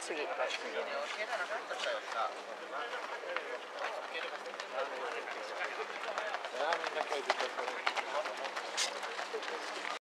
次